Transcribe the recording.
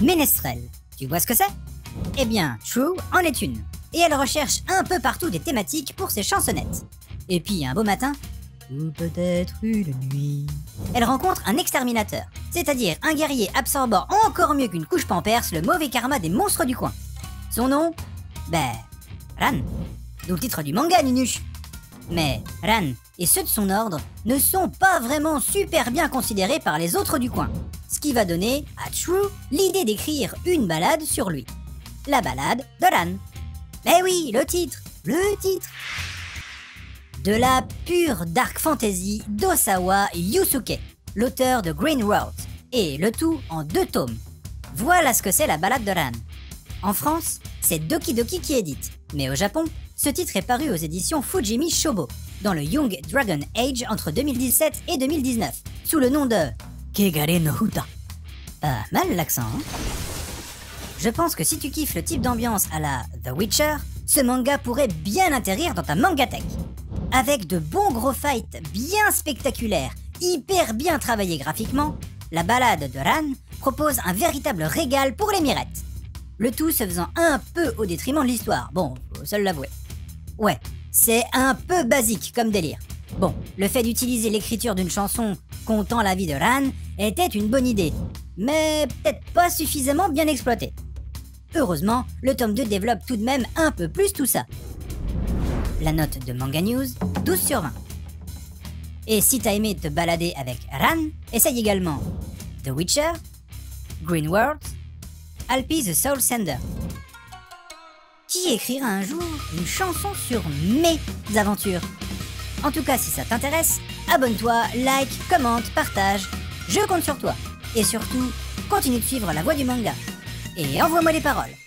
ménestrel. Tu vois ce que c'est? Eh bien, True en est une. Et elle recherche un peu partout des thématiques pour ses chansonnettes. Et puis, un beau matin, ou peut-être une nuit, elle rencontre un exterminateur, c'est-à-dire un guerrier absorbant encore mieux qu'une couche pampers le mauvais karma des monstres du coin. Son nom? Ben, Ran. D'où le titre du manga, Ninuche. Mais Ran et ceux de son ordre ne sont pas vraiment super bien considérés par les autres du coin. Ce qui va donner à True l'idée d'écrire une balade sur lui. La balade de Ran. Mais oui, le titre, le titre. De la pure dark fantasy d'Osawa Yusuke, l'auteur de Green World, et le tout en deux tomes. Voilà ce que c'est la balade de Ran. En France, c'est Doki Doki qui édite, mais au Japon, ce titre est paru aux éditions Fujimi Shobo, dans le Young Dragon Age entre 2017 et 2019, sous le nom de Kegare no Huta. Pas mal l'accent, hein Je pense que si tu kiffes le type d'ambiance à la The Witcher, ce manga pourrait bien atterrir dans ta mangatech. Avec de bons gros fights bien spectaculaires, hyper bien travaillés graphiquement, la balade de Ran propose un véritable régal pour les mirettes. Le tout se faisant un peu au détriment de l'histoire, bon, faut seul l'avouer. Ouais, c'est un peu basique comme délire. Bon, le fait d'utiliser l'écriture d'une chanson comptant la vie de Ran était une bonne idée, mais peut-être pas suffisamment bien exploitée. Heureusement, le tome 2 développe tout de même un peu plus tout ça. La note de Manga News, 12 sur 20. Et si t'as aimé te balader avec Ran, essaye également The Witcher, Green World, Alpi the Soul Sender. Qui écrira un jour une chanson sur mes aventures? En tout cas, si ça t'intéresse, abonne-toi, like, commente, partage. Je compte sur toi. Et surtout, continue de suivre la voie du manga. Et envoie-moi des paroles.